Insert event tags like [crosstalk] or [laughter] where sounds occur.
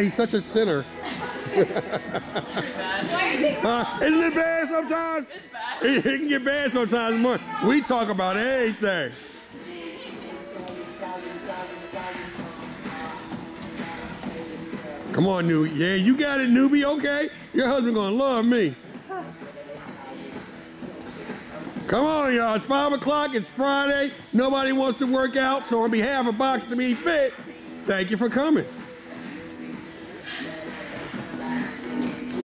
He's such a sinner. [laughs] uh, isn't it bad sometimes? It's bad. It, it can get bad sometimes. More. We talk about anything. Come on, new. Yeah, you got it, newbie. Okay, your husband gonna love me. Come on, y'all. It's five o'clock. It's Friday. Nobody wants to work out. So on behalf of BOX-2B-FIT, thank you for coming.